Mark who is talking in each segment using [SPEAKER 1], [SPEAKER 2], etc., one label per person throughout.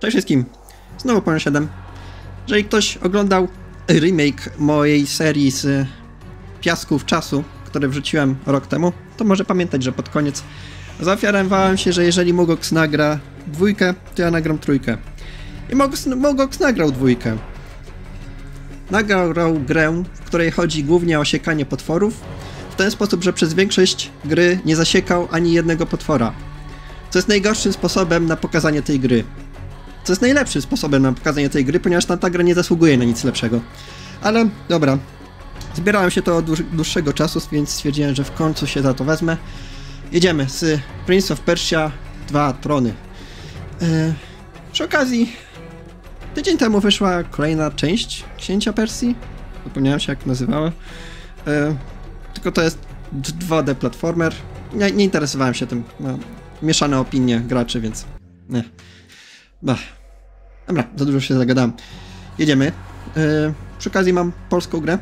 [SPEAKER 1] Cześć wszystkim, znowu Ponion 7. Jeżeli ktoś oglądał remake mojej serii z Piasków Czasu, które wrzuciłem rok temu, to może pamiętać, że pod koniec zaofiarowałem się, że jeżeli Mogox nagra dwójkę, to ja nagram trójkę. I Mogox, Mogox nagrał dwójkę. Nagrał grę, w której chodzi głównie o siekanie potworów, w ten sposób, że przez większość gry nie zasiekał ani jednego potwora. Co jest najgorszym sposobem na pokazanie tej gry. Co jest najlepszym sposobem na pokazanie tej gry, ponieważ ta, ta gra nie zasługuje na nic lepszego. Ale dobra, zbierałem się to od dłuż- dłuższego czasu, więc stwierdziłem, że w końcu się za to wezmę. Jedziemy z Prince of Persia 2 Trony. E, przy okazji, tydzień temu wyszła kolejna część Księcia Persji. Zapomniałem się jak nazywała. E, tylko to jest 2D platformer. Nie, nie interesowałem się tym. Mam mieszane opinie graczy, więc nie. Bah. Dobra, za dużo się zagadałem. Jedziemy. E, przy okazji mam polską grę.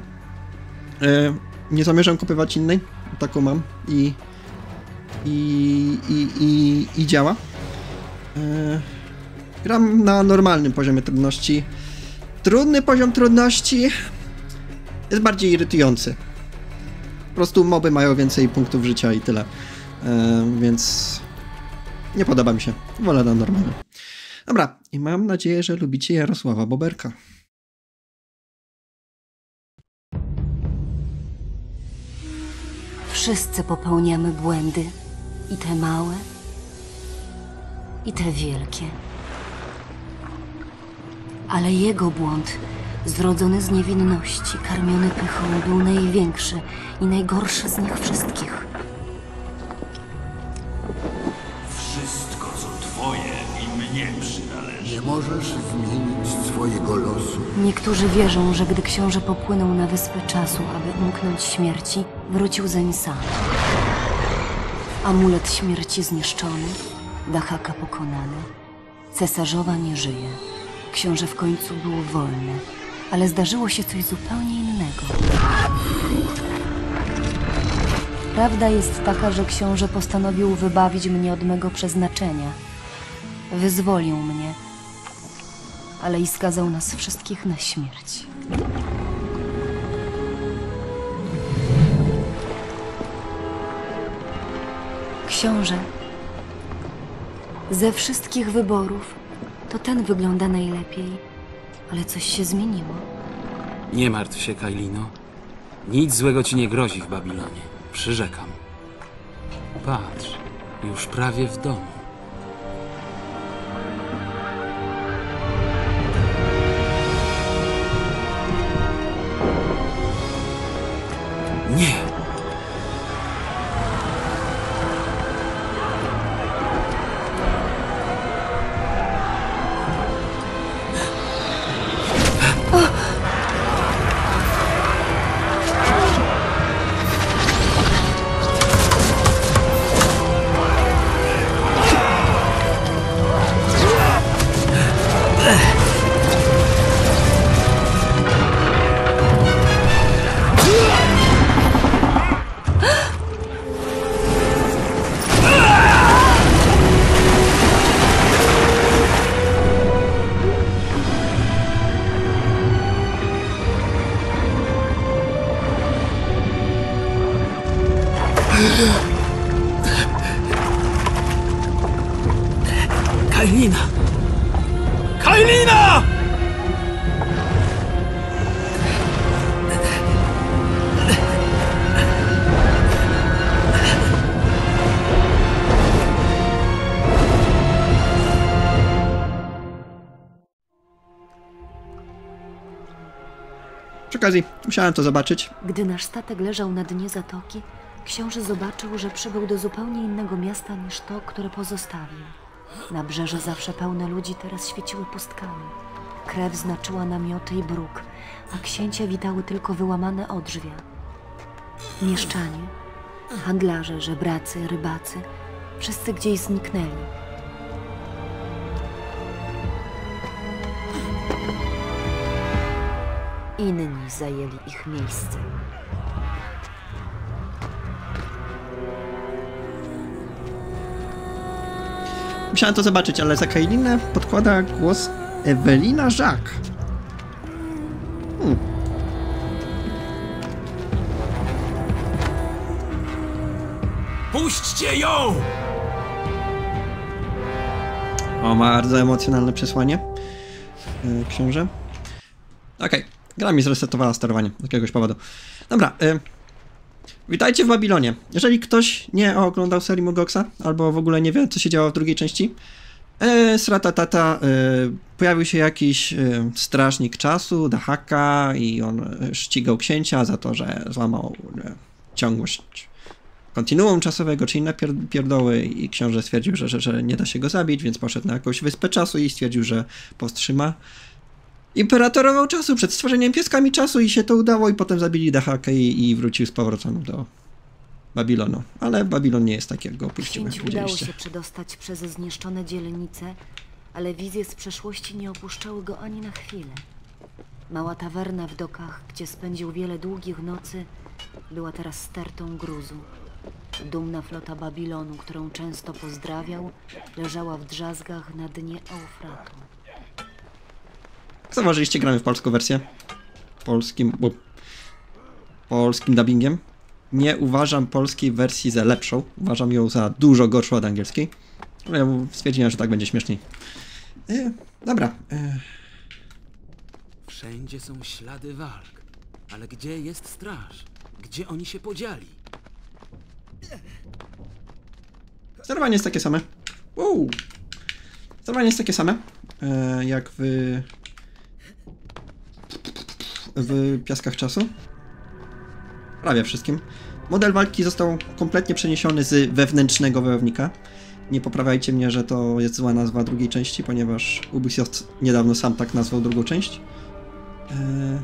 [SPEAKER 1] E, nie zamierzam kupować innej. Taką mam i i, i, i, i działa. E, gram na normalnym poziomie trudności. Trudny poziom trudności jest bardziej irytujący. Po prostu moby mają więcej punktów życia i tyle. E, więc nie podoba mi się. Wolę na normalnym. Dobra, i mam nadzieję, że lubicie Jarosława Boberka.
[SPEAKER 2] Wszyscy popełniamy błędy. I te małe, i te wielkie. Ale jego błąd, zrodzony z niewinności, karmiony pychą, był największy i najgorszy z nich wszystkich.
[SPEAKER 3] I mnie przynależy.
[SPEAKER 4] Nie możesz zmienić swojego losu.
[SPEAKER 2] Niektórzy wierzą, że gdy książę popłynął na wyspę czasu, aby umknąć śmierci, wrócił zeń sam. Amulet śmierci zniszczony, Dachaka pokonany. Cesarzowa nie żyje. Książę w końcu był wolny, ale zdarzyło się coś zupełnie innego. Prawda jest taka, że książę postanowił wybawić mnie od mego przeznaczenia. Wyzwolił mnie, ale i skazał nas wszystkich na śmierć. Książę, ze wszystkich wyborów to ten wygląda najlepiej, ale coś się zmieniło.
[SPEAKER 5] Nie martw się, Kailino. Nic złego ci nie grozi w Babilonie. Przyrzekam. Patrz, już prawie w domu.
[SPEAKER 1] Okazji, musiałem to zobaczyć.
[SPEAKER 2] Gdy nasz statek leżał na dnie zatoki, książę zobaczył, że przybył do zupełnie innego miasta niż to, które pozostawił. Nabrzeże zawsze pełne ludzi teraz świeciły pustkami. Krew znaczyła namioty i bruk, a księcia witały tylko wyłamane odrzwia. Mieszczanie, handlarze, żebracy, rybacy, wszyscy gdzieś zniknęli. Inni zajęli ich miejsce.
[SPEAKER 1] Musiałem to zobaczyć, ale za Kailinę podkłada głos Ewelina Jacques. Hmm.
[SPEAKER 5] Puśćcie ją!
[SPEAKER 1] O, bardzo emocjonalne przesłanie. Yy, książę. Okej, gra mi zresetowała sterowanie z jakiegoś powodu. Dobra, yy, witajcie w Babilonie. Jeżeli ktoś nie oglądał serii Mugoxa, albo w ogóle nie wie, co się działo w drugiej części, yy, sratatata, yy, pojawił się jakiś yy, strażnik czasu, Dahaka i on yy, ścigał księcia za to, że złamał ciągłość kontinuum czasowego, czy inne pier- pierdoły i książę stwierdził, że, że, że nie da się go zabić, więc poszedł na jakąś wyspę czasu i stwierdził, że powstrzyma imperatorował czasu przed stworzeniem pieskami czasu i się to udało i potem zabili Dahakę i, i wrócił z powrotem do Babilonu. Ale Babilon nie jest tak, jak go
[SPEAKER 2] Księciu udało się przedostać przez zniszczone dzielnice, ale wizje z przeszłości nie opuszczały go ani na chwilę. Mała tawerna w dokach, gdzie spędził wiele długich nocy, była teraz stertą gruzu. Dumna flota Babilonu, którą często pozdrawiał, leżała w drzazgach na dnie Eufratu.
[SPEAKER 1] Zauważyliście, gramy w polską wersję. Polskim... bo- polskim dubbingiem. Nie uważam polskiej wersji za lepszą. Uważam ją za dużo gorszą od angielskiej. Ale ja stwierdziłem, że tak będzie śmieszniej. E, dobra. E,
[SPEAKER 5] Wszędzie są ślady walk. Ale gdzie jest straż? Gdzie oni się podzieli?
[SPEAKER 1] sterowanie jest takie same. Wow. Sterowanie jest takie same. E, jak w... w Piaskach Czasu. Prawie wszystkim. Model walki został kompletnie przeniesiony z wewnętrznego wojownika. Nie poprawiajcie mnie, że to jest zła nazwa drugiej części, ponieważ Ubisoft niedawno sam tak nazwał drugą część. E,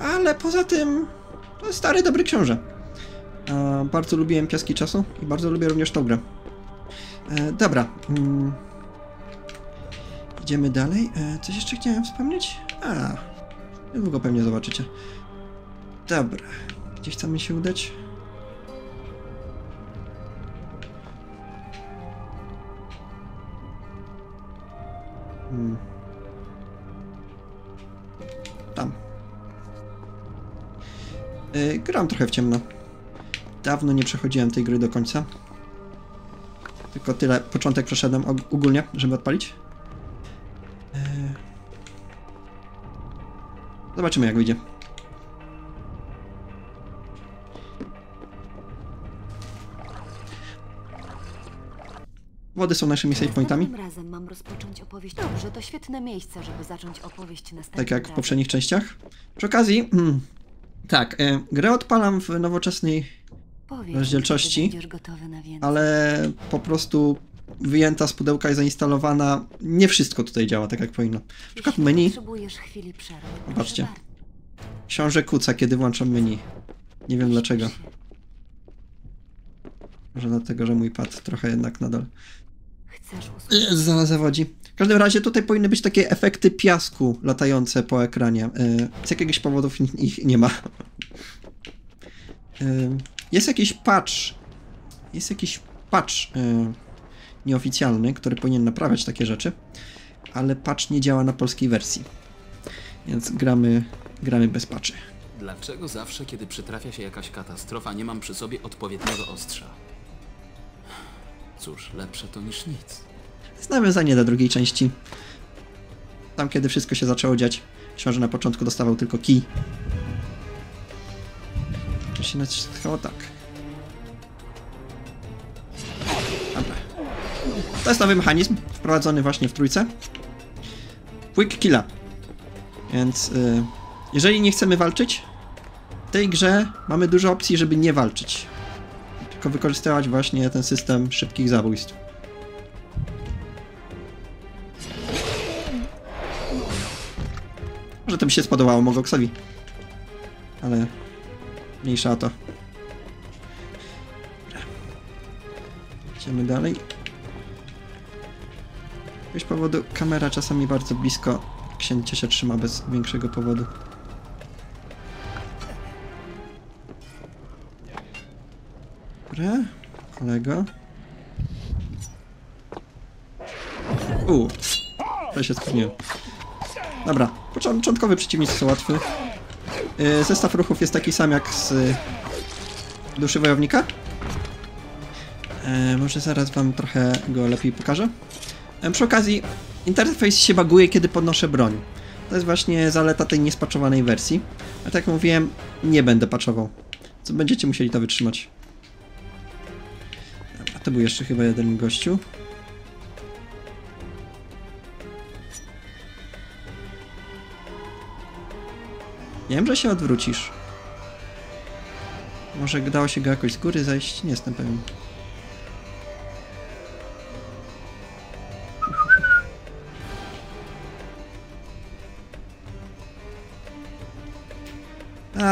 [SPEAKER 1] ale poza tym to stary, dobry książę. Bardzo lubiłem Piaski Czasu i bardzo lubię również tą grę. E, dobra. Mm. Idziemy dalej. E, coś jeszcze chciałem wspomnieć? A, niedługo pewnie zobaczycie. Dobra. Gdzie chcemy się udać? Hmm. Tam. E, gram trochę w ciemno. Dawno nie przechodziłem tej gry do końca. Tylko tyle, początek przeszedłem og- ogólnie, żeby odpalić. Zobaczymy jak wyjdzie. Wody są naszymi save pointami,
[SPEAKER 2] razem mam rozpocząć opowieść. Dobrze, to świetne miejsce, żeby zacząć opowieść następnym
[SPEAKER 1] tak jak w poprzednich częściach. Przy okazji, mm, tak, e, grę odpalam w nowoczesnej
[SPEAKER 2] Powiedz,
[SPEAKER 1] rozdzielczości, ale po prostu wyjęta z pudełka i zainstalowana. Nie wszystko tutaj działa tak jak powinno. Na przykład menu.
[SPEAKER 2] Bardzo.
[SPEAKER 1] Książę kuca, kiedy włączam menu. Nie wiem dlaczego. Może dlatego, że mój pad trochę jednak nadal e, za, zawodzi. W każdym razie tutaj powinny być takie efekty piasku latające po ekranie. E, Z jakiegoś powodów ich- nie ma. E, Jest jakiś patch. Jest jakiś patch nieoficjalny, który powinien naprawiać takie rzeczy, ale patch nie działa na polskiej wersji. Więc gramy, gramy bez patchy.
[SPEAKER 5] Dlaczego zawsze, kiedy przytrafia się jakaś katastrofa, nie mam przy sobie odpowiedniego ostrza? Cóż, lepsze to niż nic.
[SPEAKER 1] jest nawiązanie do drugiej części. Tam, kiedy wszystko się zaczęło dziać, książę na początku dostawał tylko kij. To się naciskało tak. To jest nowy mechanizm, wprowadzony właśnie w trójce. Quick Killa. Więc y, jeżeli nie chcemy walczyć, w tej grze mamy dużo opcji, żeby nie walczyć. Tylko wykorzystywać właśnie ten system szybkich zabójstw. Może to by się spodobało Mogoksowi. Ale mniejsza o to. Idziemy dalej. Jakiegoś powodu kamera czasami bardzo blisko księcia się trzyma bez większego powodu. Dobra, kolego. U, to się spóźniłem. Dobra, począ- początkowy przeciwnicy są łatwy. Yy, zestaw ruchów jest taki sam jak z y, duszy wojownika. E, może zaraz wam trochę go lepiej pokażę. E, przy okazji, interfejs się baguje, kiedy podnoszę broń. To jest właśnie zaleta tej niespaczowanej wersji. A tak jak mówiłem, nie będę patchował. Co będziecie musieli to wytrzymać. Dobra, to był jeszcze chyba jeden gościu. Wiem, że się odwrócisz. Może dało się go jakoś z góry zejść? Nie jestem pewien.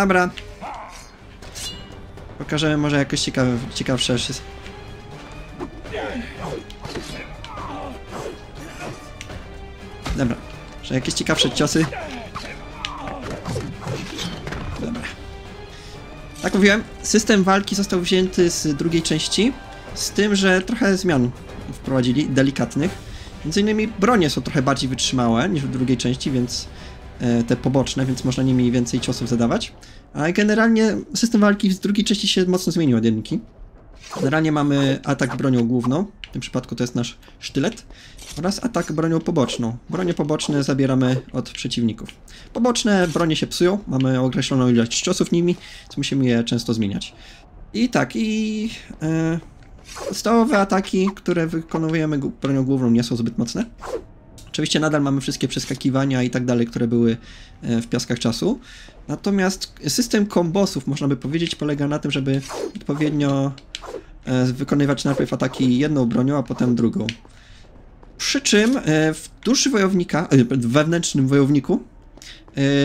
[SPEAKER 1] Dobra. Pokażemy może jakoś ciekawe, ciekawsze. Dobra. Że jakieś ciekawsze ciosy. Dobra. Tak mówiłem, system walki został wzięty z drugiej części, z tym, że trochę zmian wprowadzili, delikatnych. Między innymi bronie są trochę bardziej wytrzymałe niż w drugiej części, więc te poboczne, więc można nimi więcej ciosów zadawać. A generalnie system walki z drugiej części się mocno zmienił od jedynki. Generalnie mamy atak bronią główną, w tym przypadku to jest nasz sztylet, oraz atak bronią poboczną. Bronie poboczne zabieramy od przeciwników. Poboczne bronie się psują, mamy określoną ilość ciosów nimi, więc musimy je często zmieniać. I tak, i e, podstawowe ataki, które wykonujemy bronią główną nie są zbyt mocne. Oczywiście nadal mamy wszystkie przeskakiwania i tak dalej, które były e, w piaskach czasu. Natomiast system kombosów, można by powiedzieć, polega na tym, żeby odpowiednio e, wykonywać najpierw ataki jedną bronią, a potem drugą. Przy czym e, w duszy wojownika, wewnętrznym wojowniku,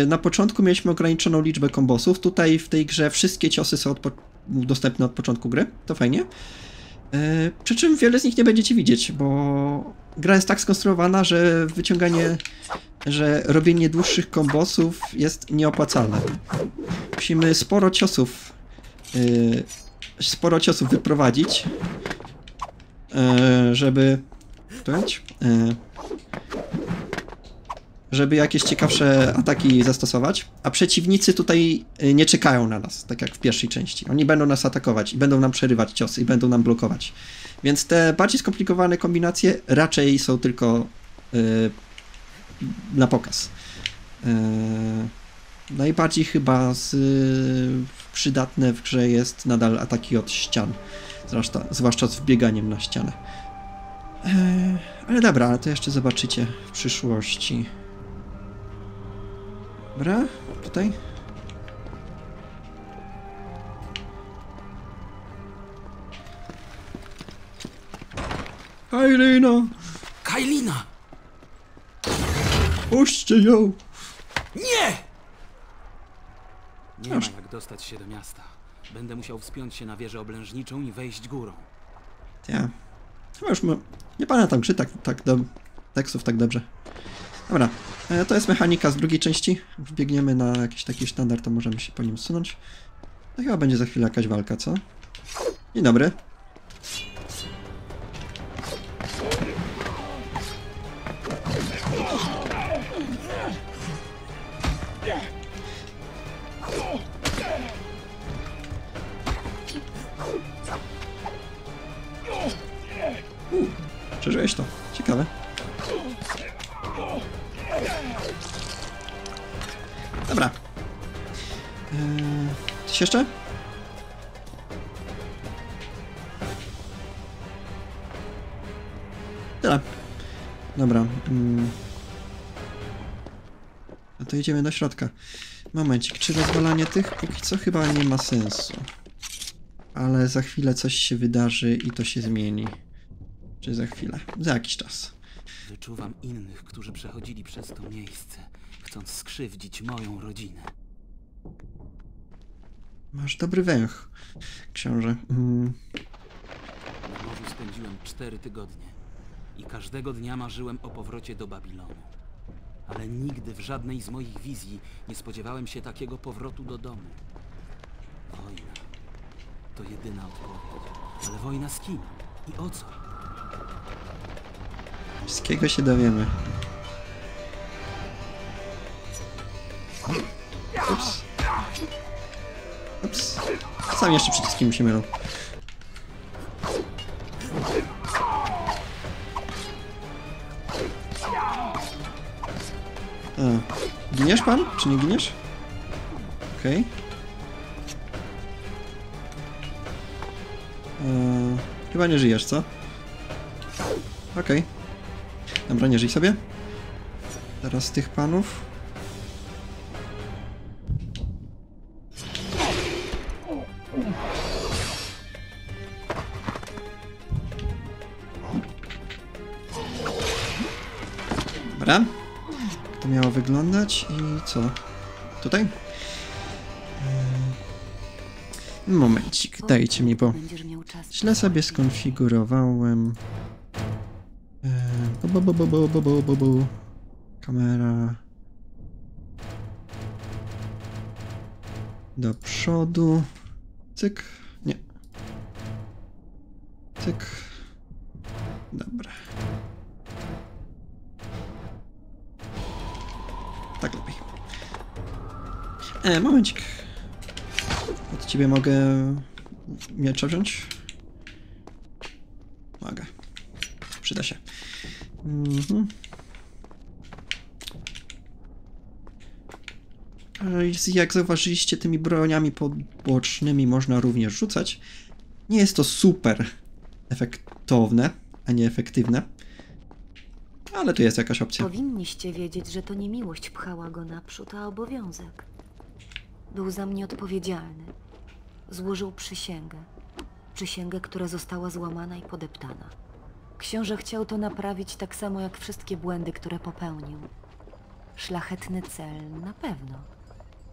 [SPEAKER 1] na początku mieliśmy ograniczoną liczbę kombosów. Tutaj w tej grze wszystkie ciosy są odpo- dostępne od początku gry. To fajnie. E, Przy czym wiele z nich nie będziecie widzieć, bo gra jest tak skonstruowana, że wyciąganie, że robienie dłuższych kombosów jest nieopłacalne. Musimy sporo ciosów, e, sporo ciosów wyprowadzić, e, żeby? Żeby jakieś ciekawsze ataki zastosować, a przeciwnicy tutaj y, nie czekają na nas, tak jak w pierwszej części. Oni będą nas atakować i będą nam przerywać ciosy i będą nam blokować. Więc te bardziej skomplikowane kombinacje raczej są tylko y, na pokaz. Y, najbardziej chyba z, przydatne w grze jest nadal ataki od ścian, zwłaszcza, zwłaszcza z wbieganiem na ścianę. E, ale dobra, ale to jeszcze zobaczycie w przyszłości. Dobra, tutaj. Irina!
[SPEAKER 5] Kailina!
[SPEAKER 1] Puśćcie ją!
[SPEAKER 5] Nie! Nie ma
[SPEAKER 1] Proszę.
[SPEAKER 5] jak dostać się do miasta. Będę musiał wspiąć się na wieżę oblężniczą i wejść górą.
[SPEAKER 1] Ja. Chyba już mu... Nie pamiętam, czy tak, tak do... tekstów tak dobrze. Dobra, e, to jest mechanika z drugiej części. Wbiegniemy na jakiś taki sztandar, to możemy się po nim sunąć. No chyba będzie za chwilę jakaś walka, co? Dzień dobry. Jeszcze? Tyle. Dobra. No to idziemy do środka. Momencik, czy rozwalanie tych póki co chyba nie ma sensu. Ale za chwilę coś się wydarzy i to się zmieni. Czy za chwilę? Za jakiś czas.
[SPEAKER 5] Wyczuwam innych, którzy przechodzili przez to miejsce, chcąc skrzywdzić moją rodzinę.
[SPEAKER 1] Masz dobry węch, książę. Mm.
[SPEAKER 5] Na morzu spędziłem cztery tygodnie i każdego dnia marzyłem o powrocie do Babilonu. Ale nigdy w żadnej z moich wizji nie spodziewałem się takiego powrotu do domu. Wojna to jedyna odpowiedź. Ale wojna z kim? I o co?
[SPEAKER 1] Wszystkiego się dowiemy. Ups. Sam jeszcze przyciski mi się mylą. A. Giniesz pan? Czy nie giniesz? Okej. Eee, Chyba nie żyjesz, co? Okej. Dobra, nie żyj sobie. Teraz tych panów. Wyglądać i co? Tutaj? Eee, Momencik, dajcie mi, bo źle sobie skonfigurowałem. Eee, bu, bu, bu, bu, bu, bu, bu, bu. Kamera. Do przodu. Cyk. Nie. Cyk. E, momencik. Od ciebie mogę miecza wziąć? Mogę. Przyda się. Mhm. E, Jak zauważyliście, tymi broniami pobocznymi można również rzucać. Nie jest to super efektowne, a nie efektywne. Ale tu jest jakaś opcja.
[SPEAKER 2] Powinniście wiedzieć, że to nie miłość pchała go naprzód, a obowiązek. Był za mnie odpowiedzialny. Złożył przysięgę. Przysięgę, która została złamana i podeptana. Książę chciał to naprawić tak samo jak wszystkie błędy, które popełnił. Szlachetny cel, na pewno.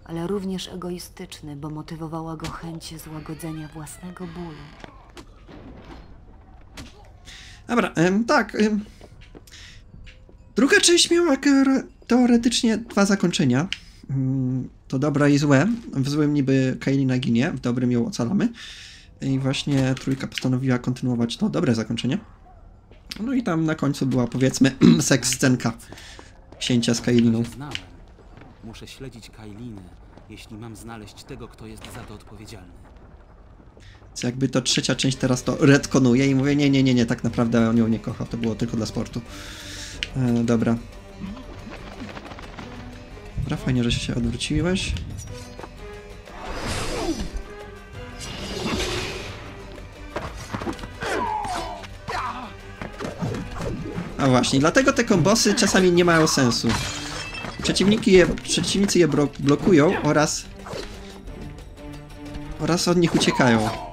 [SPEAKER 2] Ale również egoistyczny, bo motywowała go chęć złagodzenia własnego bólu.
[SPEAKER 1] Dobra, em, tak. em. Druga część miała teore- teoretycznie dwa zakończenia. To dobre i złe. W złym niby Kailina ginie, w dobrym ją ocalamy. I właśnie trójka postanowiła kontynuować to dobre zakończenie. No i tam na końcu była powiedzmy seks scenka księcia z Kailiną.
[SPEAKER 5] Muszę śledzić Kailinę, jeśli mam znaleźć tego, kto jest za to odpowiedzialny.
[SPEAKER 1] Więc jakby to trzecia część teraz to retkonuje i mówię, nie, nie, nie, nie, tak naprawdę on ją nie kochał, to było tylko dla sportu. E, dobra. Dobra, fajnie, że się odwróciłeś. A właśnie, dlatego te kombosy czasami nie mają sensu. Przeciwniki je, przeciwnicy je blokują oraz oraz od nich uciekają.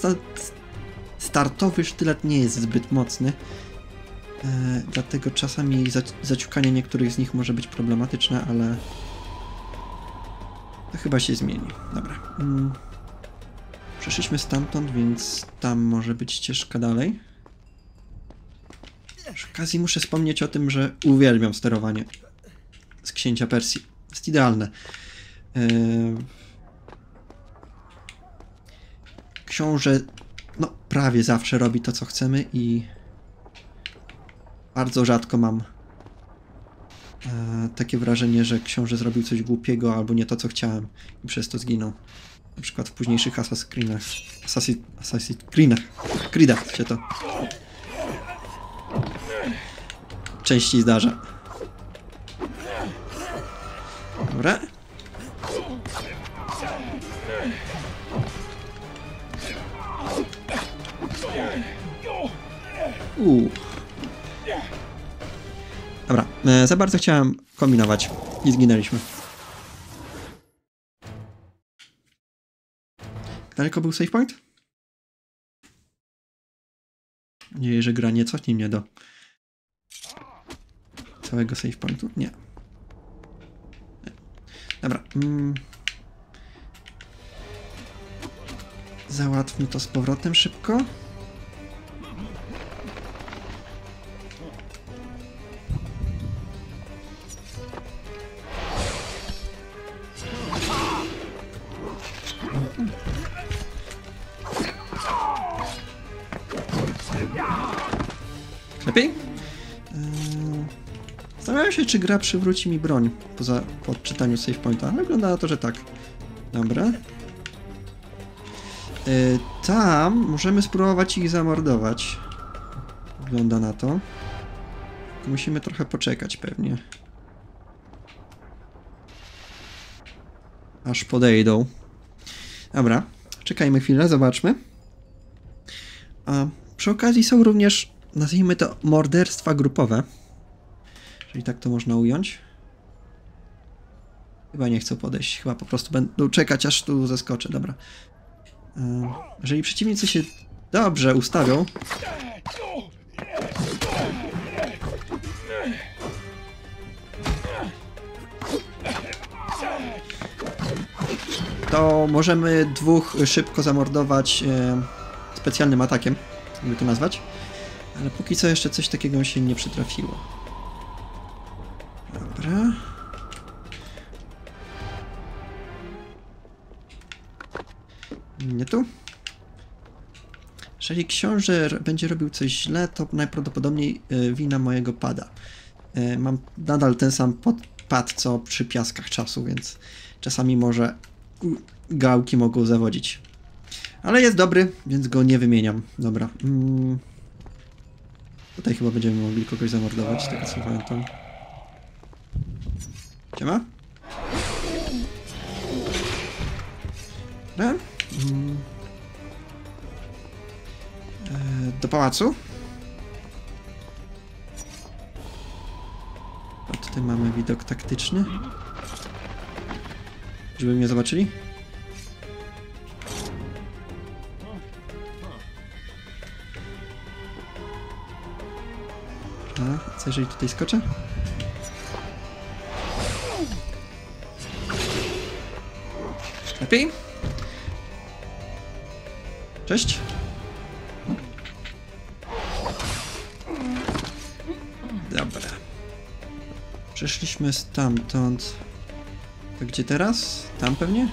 [SPEAKER 1] Ten nasz sta startowy sztylet nie jest zbyt mocny. E, dlatego czasami za zaciukanie niektórych z nich może być problematyczne, ale to chyba się zmieni. Dobra. Mm. Przeszliśmy stamtąd, więc tam może być ścieżka dalej. Przy okazji muszę wspomnieć o tym, że uwielbiam sterowanie z księcia Persji. Jest idealne. E, Książę no, prawie zawsze robi to, co chcemy i bardzo rzadko mam e, takie wrażenie, że książę zrobił coś głupiego albo nie to, co chciałem i przez to zginął. Na przykład w późniejszych Assassin's Creedach. Assassin. Creedach się to częściej zdarza. Dobra. Uuu. Dobra, e, za bardzo chciałem kombinować i zginęliśmy. Daleko był save point? Nadzieję, że gra nie cofnie mnie do całego save pointu. Nie. Dobra. Mm. Załatwmy to z powrotem szybko. Czy gra przywróci mi broń po odczytaniu save pointa, wygląda na to, że tak. Dobra. Yy, tam możemy spróbować ich zamordować. Wygląda na to. Musimy trochę poczekać pewnie. Aż podejdą. Dobra, czekajmy chwilę, zobaczmy. A przy okazji są również, nazwijmy to, morderstwa grupowe. Jeżeli tak to można ująć. Chyba nie chcą podejść, chyba po prostu będą czekać, aż tu zeskoczę, dobra. Ym, Jeżeli przeciwnicy się dobrze ustawią, to możemy dwóch szybko zamordować e, specjalnym atakiem, jakby to nazwać. Ale póki co jeszcze coś takiego się nie przytrafiło. Dobra. Nie tu. Jeżeli książę będzie robił coś źle, to najprawdopodobniej e, wina mojego pada. E, Mam nadal ten sam pad co przy piaskach czasu, więc czasami może gałki mogą zawodzić. Ale jest dobry, więc go nie wymieniam. Dobra. Mm. Tutaj chyba będziemy mogli kogoś zamordować, tego co pamiętam. Siema? Dobra. Mm. E, do pałacu? A tutaj mamy widok taktyczny. Żeby mnie zobaczyli? A, co jeżeli tutaj skoczę? Lepiej? Cześć. Dobra. Przeszliśmy stamtąd. To gdzie teraz? Tam pewnie?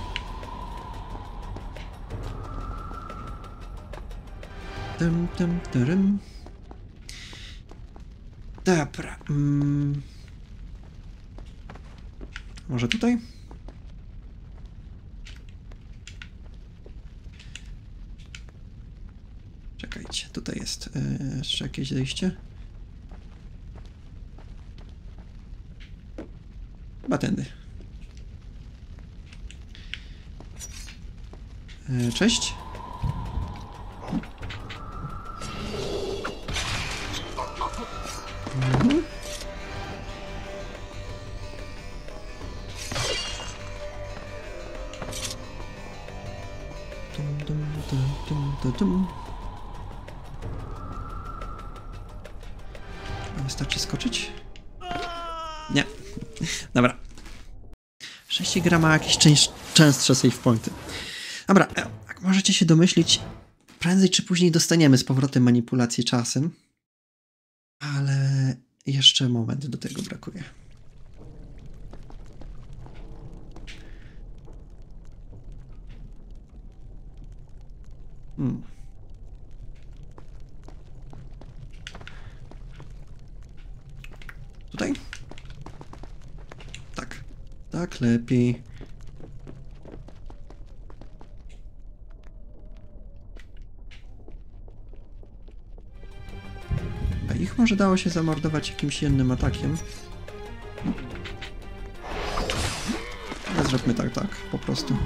[SPEAKER 1] Tum, tum, turym. Dobra. Mm. Może tutaj? Czekajcie, tutaj jest e, jeszcze jakieś zejście. Chyba tędy. E, Cześć. Mhm. Tum, Szczęście gra ma jakieś częst- częstsze save pointy. Dobra, e, jak możecie się domyślić, prędzej czy później dostaniemy z powrotem manipulację czasem. Ale jeszcze moment do tego brakuje. Hmm. Tutaj? Tak. Tak, lepiej. A ich może dało się zamordować jakimś innym atakiem. Ale zróbmy tak, tak, po prostu.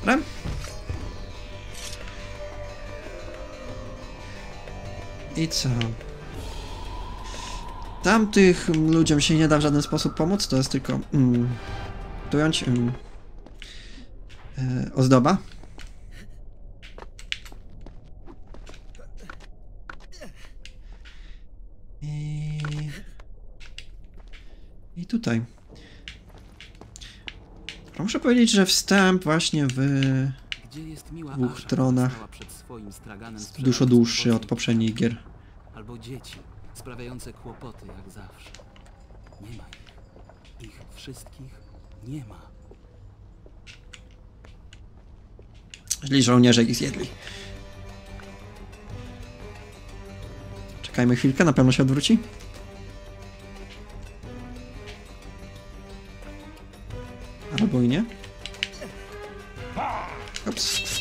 [SPEAKER 1] Dobra. I co? Tamtych ludziom się nie da w żaden sposób pomóc, to jest tylko mm, dojąć mm, e, ozdoba. I, I tutaj. Muszę powiedzieć, że wstęp właśnie w Dwóch tronach. dużo dłuższy od poprzednich gier.
[SPEAKER 5] Albo dzieci, sprawiające kłopoty jak zawsze. Nie ma ich. Ich wszystkich nie ma.
[SPEAKER 1] Źli żołnierze ich zjedli. Czekajmy chwilkę, na pewno się odwróci. Albo i nie. Ups.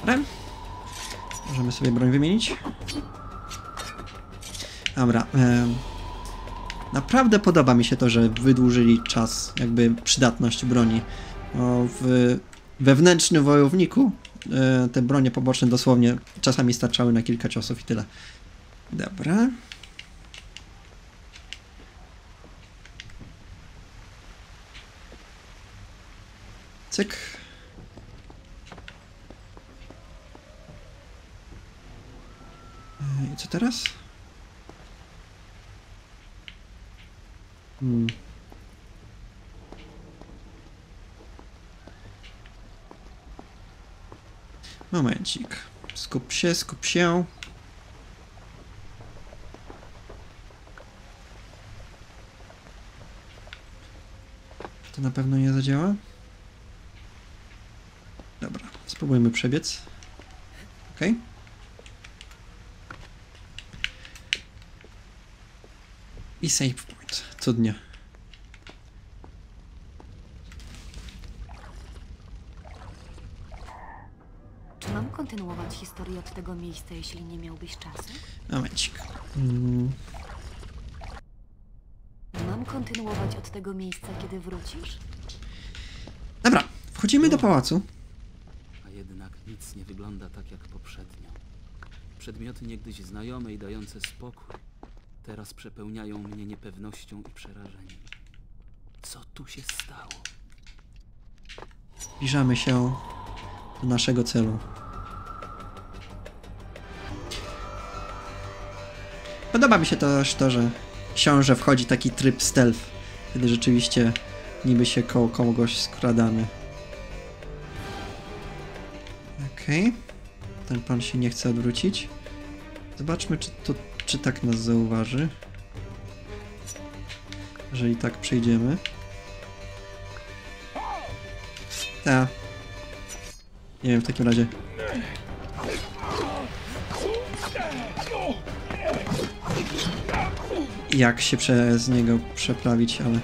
[SPEAKER 1] Dobra. Możemy sobie broń wymienić. Dobra. naprawdę podoba mi się to, że wydłużyli czas, jakby przydatność broni. W wewnętrznym wojowniku e, te bronie poboczne dosłownie czasami starczały na kilka ciosów i tyle. Dobra. Cyk. E, I co teraz? Hmm. Momencik. Skup się, skup się. Na pewno nie zadziała. Dobra, spróbujmy przebiec. Okej. I save point. Cudnie.
[SPEAKER 2] Czy mam kontynuować historię od tego miejsca, jeśli nie miałbyś czasu?
[SPEAKER 1] Momencik. Mm,
[SPEAKER 2] kontynuować od tego miejsca, kiedy wrócisz?
[SPEAKER 1] Dobra, wchodzimy do pałacu.
[SPEAKER 5] A jednak nic nie wygląda tak jak poprzednio. Przedmioty niegdyś znajome i dające spokój, teraz przepełniają mnie niepewnością i przerażeniem. Co tu się stało?
[SPEAKER 1] Zbliżamy się do naszego celu. Podoba mi się też to, że książę wchodzi taki tryb stealth, kiedy rzeczywiście niby się koło kogoś skradamy. Okej. Ten pan się nie chce odwrócić. Zobaczmy, czy, to, czy tak nas zauważy. Jeżeli tak przejdziemy. Ta. Nie wiem, w takim razie. Jak się przez niego przeplawić, ale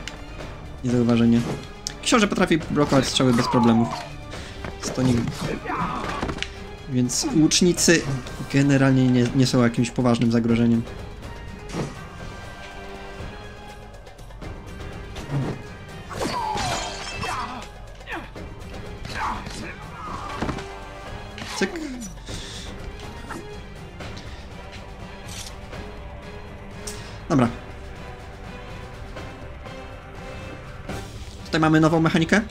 [SPEAKER 1] niezauważenie. Książę potrafi blokować strzały bez problemów. Jest To nie... Więc łucznicy generalnie nie, nie są jakimś poważnym zagrożeniem. Mamy nową mechanikę.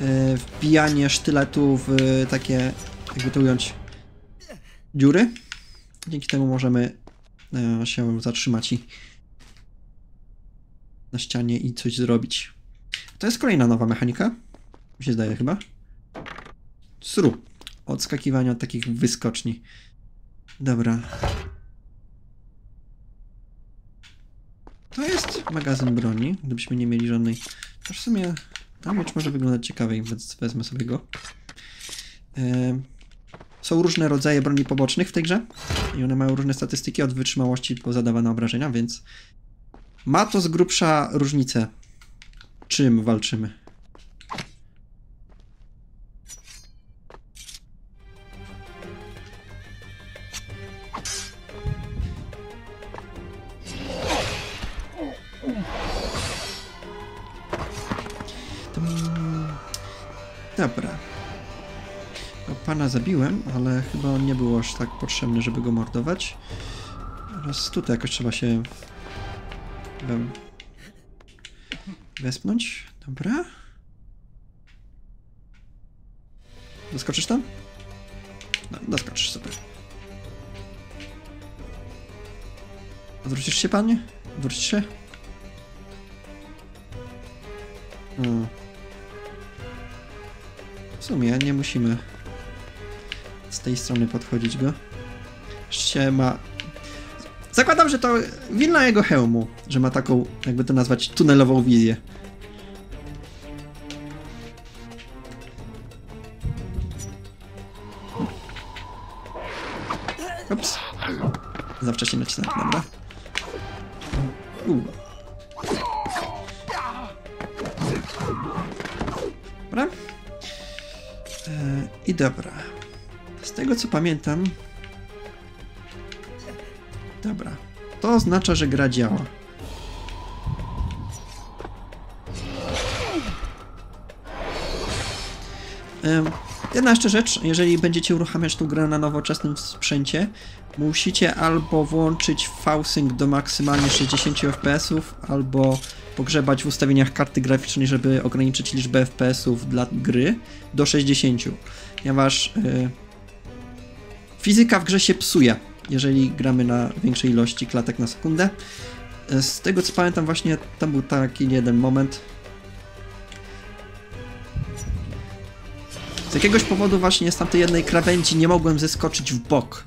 [SPEAKER 1] Yy, Wbijanie sztyletu w takie, jakby to ująć, dziury. Dzięki temu możemy e, się zatrzymać i na ścianie i coś zrobić. To jest kolejna nowa mechanika. Mi się zdaje chyba. Sru. Odskakiwanie od takich wyskoczni. Dobra. To jest magazyn broni, gdybyśmy nie mieli żadnej. W sumie ten miecz może wyglądać ciekawiej, więc wezmę sobie go. Są różne rodzaje broni pobocznych w tej grze i one mają różne statystyki od wytrzymałości po zadawane obrażenia, więc ma to z grubsza różnicę, czym walczymy. Dobra. No, Pana zabiłem, ale chyba on nie był aż tak potrzebny, żeby go mordować. Teraz tutaj jakoś trzeba się... Wespnąć. Dobra. Doskoczysz tam? No, doskoczysz sobie. Odwrócisz się, panie? Odwrócisz się? Hmm. Sumie nie musimy z tej strony podchodzić go. Jeszcze ma... Zakładam, że to wina jego hełmu, że ma taką, jakby to nazwać, tunelową wizję. Co pamiętam. Dobra. To oznacza, że gra działa. Jedna jeszcze rzecz, jeżeli będziecie uruchamiać tą grę na nowoczesnym sprzęcie, musicie albo włączyć V-Sync do maksymalnie 60 fps, albo pogrzebać w ustawieniach karty graficznej, żeby ograniczyć liczbę FPS-ów dla gry do 60, ponieważ y, fizyka w grze się psuje, jeżeli gramy na większej ilości klatek na sekundę. Z tego co pamiętam właśnie tam był taki jeden moment, Z jakiegoś powodu właśnie z tamtej jednej krawędzi nie mogłem zeskoczyć w bok,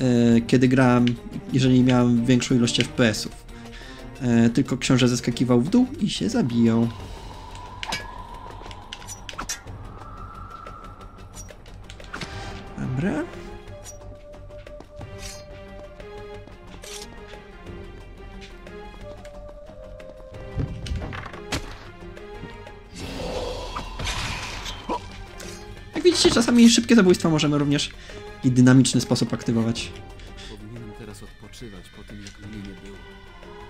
[SPEAKER 1] e, kiedy grałem, jeżeli miałem większą ilość FPS-ów. E, tylko książę zeskakiwał w dół i się zabijał. Szybkie zabójstwa możemy również taki dynamiczny sposób aktywować.
[SPEAKER 5] Powinienem teraz odpoczywać po tym, jak mnie nie było.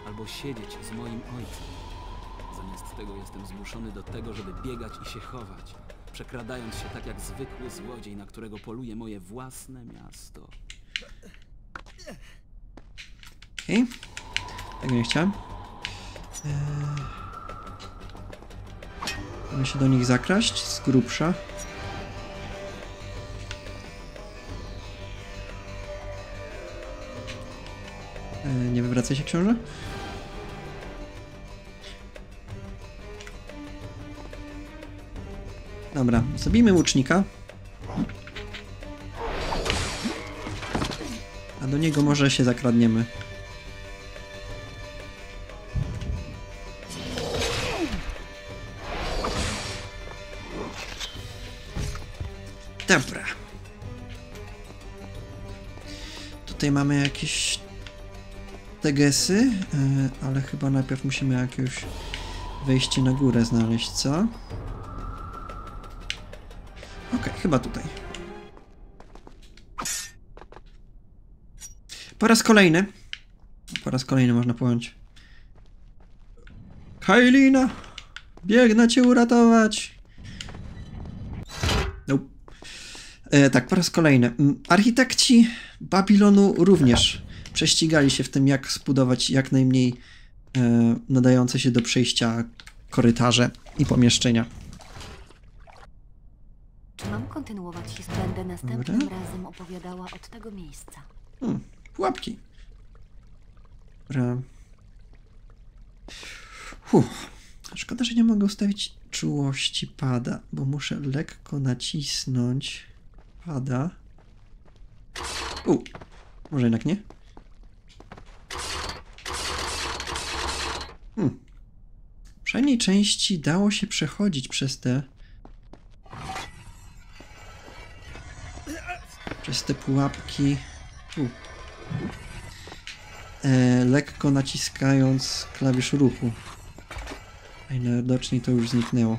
[SPEAKER 5] Albo siedzieć z moim ojcem. Zamiast tego jestem zmuszony do tego, żeby biegać i się chować, przekradając się tak jak zwykły złodziej, na którego poluje moje własne miasto.
[SPEAKER 1] Okej. Tego nie chciałem. Eee... Mamy się do nich zakraść z grubsza. Nie wywracaj się, książę? Dobra, zabijmy łucznika. A do niego może się zakradniemy. Dobra. Tutaj mamy jakieś tegesy, e, ale chyba najpierw musimy jakieś wejście na górę znaleźć, co? Okej, chyba tutaj. Po raz kolejny. Po raz kolejny można pojąć. Kailina! Biegnę cię uratować! Nope. E, tak, po raz kolejny. Mm, Architekci Babilonu również prześcigali się w tym, jak zbudować jak najmniej e, nadające się do przejścia korytarze i pomieszczenia.
[SPEAKER 2] Czy mam kontynuować? Będę następnym
[SPEAKER 1] Dobra.
[SPEAKER 2] razem opowiadała od tego miejsca.
[SPEAKER 1] Hmm, pułapki. Dobra. Uff. Szkoda, że nie mogę ustawić czułości pada, bo muszę lekko nacisnąć pada. U, może jednak nie? Hmm. W przedniej części dało się przechodzić przez te przez te pułapki. U. E, lekko naciskając klawisz ruchu. Najwidoczniej to już zniknęło.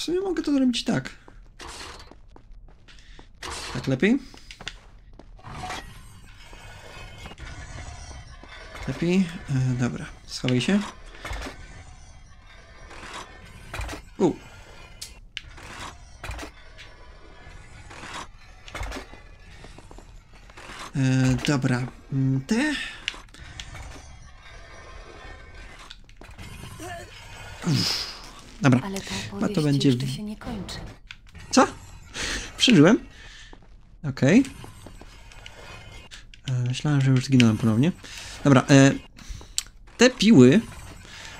[SPEAKER 1] W sumie mogę to zrobić tak. Tak lepiej? Lepiej? E, dobra, schowaj się. U. E, dobra, mm, te... Uff. Dobra,
[SPEAKER 2] Ale ta
[SPEAKER 1] to będzie-
[SPEAKER 2] jeszcze się nie kończy.
[SPEAKER 1] co? Przeżyłem? Okej. E, Myślałem, że już zginąłem ponownie. Dobra, e, te piły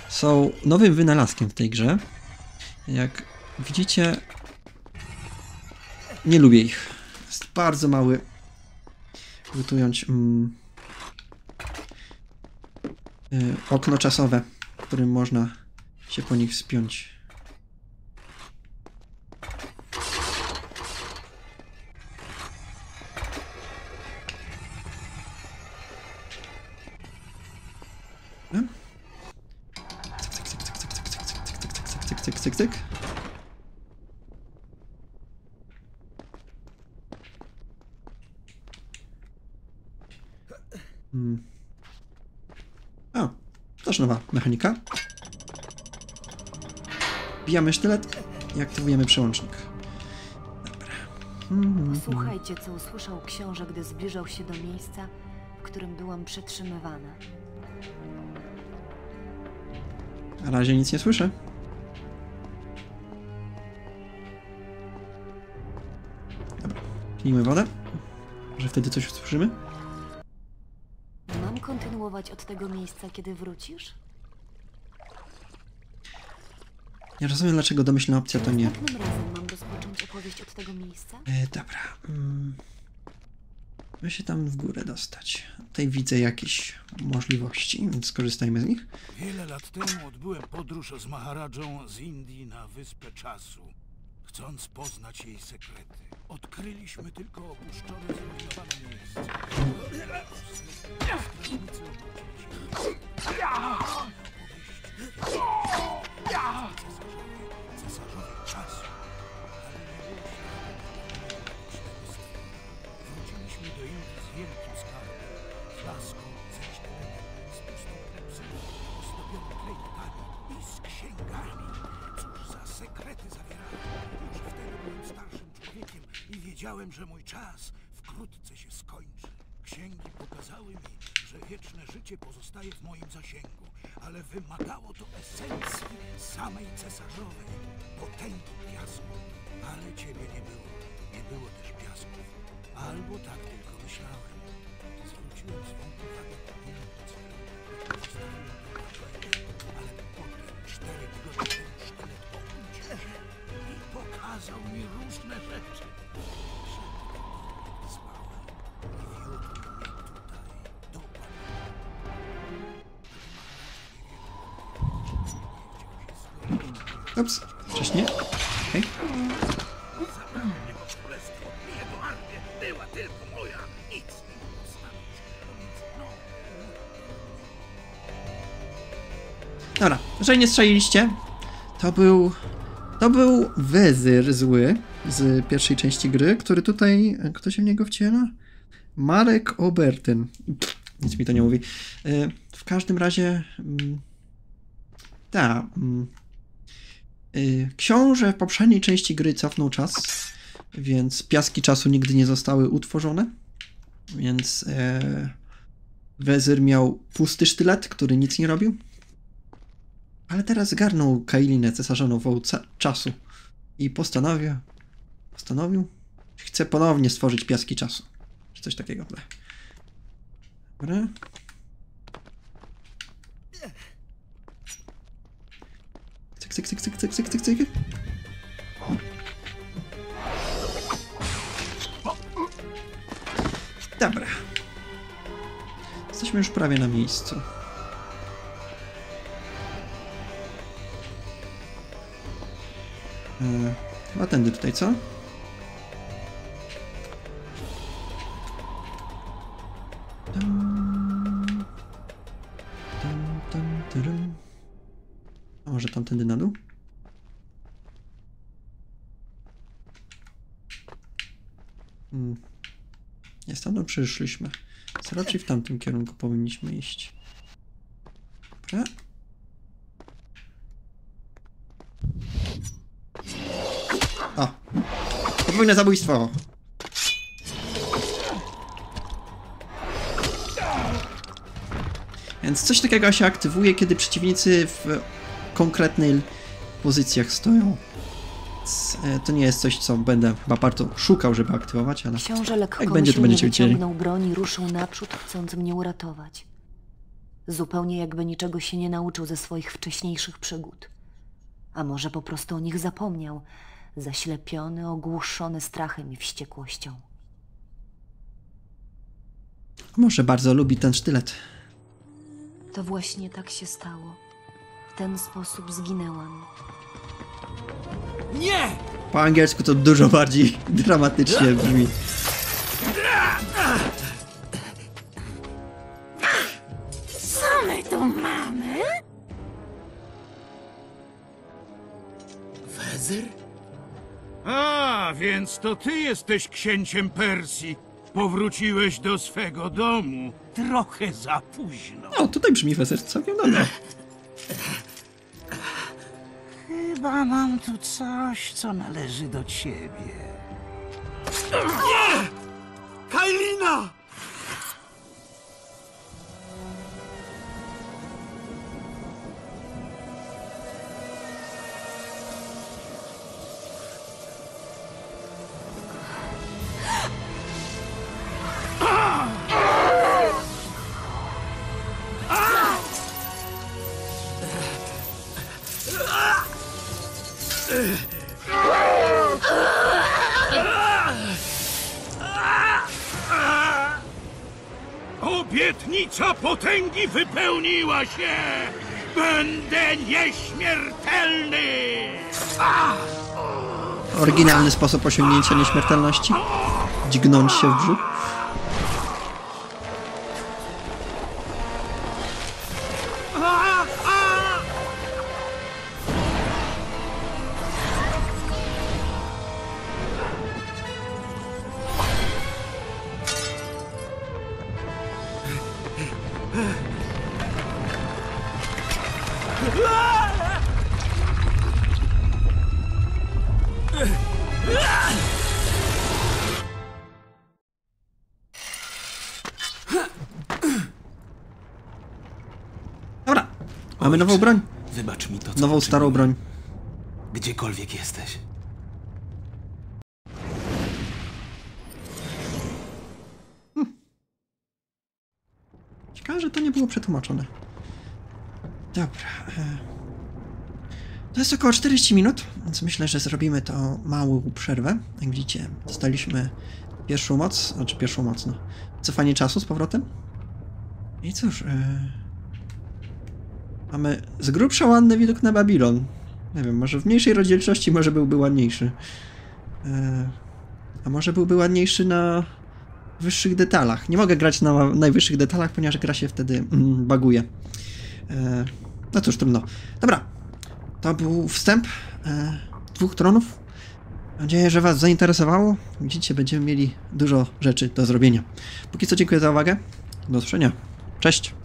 [SPEAKER 1] są nowym wynalazkiem w tej grze. Jak widzicie, nie lubię ich. Jest bardzo mały. Gotując mm, e, okno czasowe, w którym można się po nich wspiąć. Cyk, cyk, cyk, cyk. Hmm. O, też nowa mechanika. Bijamy sztylet i aktywujemy przełącznik. Dobra. Hmm.
[SPEAKER 2] Posłuchajcie, co usłyszał książę, gdy zbliżał się do miejsca, w którym byłam przetrzymywana.
[SPEAKER 1] Na razie nic nie słyszę. Dobra, pijmy wodę. Może wtedy coś usłyszymy?
[SPEAKER 2] Mam kontynuować od tego miejsca, kiedy wrócisz?
[SPEAKER 1] Nie rozumiem, dlaczego domyślna opcja to nie.
[SPEAKER 2] Następnym razem mam rozpocząć opowieść od tego miejsca?
[SPEAKER 1] E, dobra. Mm. My się tam w górę dostać. Tutaj widzę jakieś możliwości, więc skorzystajmy z nich.
[SPEAKER 6] Wiele lat temu odbyłem podróż z Maharadżą z Indii na Wyspę Czasu, chcąc poznać jej sekrety. Odkryliśmy tylko opuszczone, zrujnowane miejsce. Czasu. Wróciliśmy do Indii z wielkim skarbem, flaską ze sztyletem, z pustą klepsydrą, ozdobioną klejnotami i z księgami. Cóż za sekrety zawierały. Już wtedy byłem starszym człowiekiem i wiedziałem, że mój czas wkrótce się skończy. Księgi pokazały mi, że wieczne życie pozostaje w moim zasięgu, ale wymagało to esencji samej cesarzowej, potęgi piasku. Ale ciebie nie było. Nie było też piasków. Albo tak tylko myślałem. Zwróciłem swą uwagę na ziemi. Ale potem, cztery tygodnie szkielet obudził się i pokazał mi różne rzeczy. Stanąć pomiędzy mną
[SPEAKER 1] Dobra, jeżeli nie strzeliliście, to był. To był wezyr zły z pierwszej części gry, który tutaj. Kto się w niego wciela? Marek Obertyn. Nic mi to nie mówi. Y, W każdym razie. mm, Ta. Y, Książę w poprzedniej części gry cofnął czas, więc piaski czasu nigdy nie zostały utworzone. Więc e, wezyr miał pusty sztylet, który nic nie robił. Ale teraz zgarnął Kailinę cesarzową ca- czasu i postanowił, postanowił, chce ponownie stworzyć piaski czasu. Czy coś takiego. Dobra. Cyk, cyk, cyk, cyk, cyk, cyk, cyk. Dobra. Jesteśmy już prawie na miejscu. E, Chyba tędy tutaj, co? Może tamtędy na dół? Hmm. Nie stamtąd przyszliśmy. Więc raczej w tamtym kierunku powinniśmy iść. Dobra. O! Podwójne zabójstwo! Więc coś takiego się aktywuje, kiedy przeciwnicy w konkretnych pozycjach stoją. Więc, e, To nie jest coś, co będę chyba bardzo szukał, żeby aktywować, ale
[SPEAKER 2] Książę lekko
[SPEAKER 1] jak będzie, to będziecie widzieli.
[SPEAKER 2] broń i ruszył naprzód, chcąc mnie uratować. Zupełnie jakby niczego się nie nauczył ze swoich wcześniejszych przygód. A może po prostu o nich zapomniał, zaślepiony, ogłuszony strachem i wściekłością.
[SPEAKER 1] może bardzo lubi ten sztylet.
[SPEAKER 2] To właśnie tak się stało. W ten sposób zginęłam.
[SPEAKER 5] Nie!
[SPEAKER 1] Po angielsku to dużo bardziej dramatycznie brzmi.
[SPEAKER 7] Co my tu mamy?
[SPEAKER 4] Wezyr?
[SPEAKER 6] A, więc to ty jesteś księciem Persji. Powróciłeś do swego domu. Trochę za późno.
[SPEAKER 1] O, tutaj brzmi wezer całkiem dobrze.
[SPEAKER 6] Chyba mam tu coś, co należy do ciebie.
[SPEAKER 5] Kailina!
[SPEAKER 6] Się! Będę nieśmiertelny!
[SPEAKER 1] Oryginalny sposób osiągnięcia nieśmiertelności. Dźgnąć się w brzuch. Mamy nową broń.
[SPEAKER 5] Wybacz mi to, co
[SPEAKER 1] Nową, starą broń.
[SPEAKER 5] Gdziekolwiek jesteś.
[SPEAKER 1] Ciekawe, że to nie było przetłumaczone. Dobra. e, To jest około 40 minut, więc myślę, że zrobimy to małą przerwę. Jak widzicie, dostaliśmy pierwszą moc, znaczy pierwszą moc, no. Cofanie czasu z powrotem. I cóż, e, mamy z grubsza ładny widok na Babilon. Nie wiem, może w mniejszej rozdzielczości może byłby ładniejszy. E, a może byłby ładniejszy na wyższych detalach. Nie mogę grać na najwyższych detalach, ponieważ gra się wtedy mm, baguje. E, no cóż, trudno. Dobra, to był wstęp e, dwóch tronów. Mam nadzieję, że Was zainteresowało. Widzicie, będziemy mieli dużo rzeczy do zrobienia. Póki co dziękuję za uwagę. Do usłyszenia. Cześć.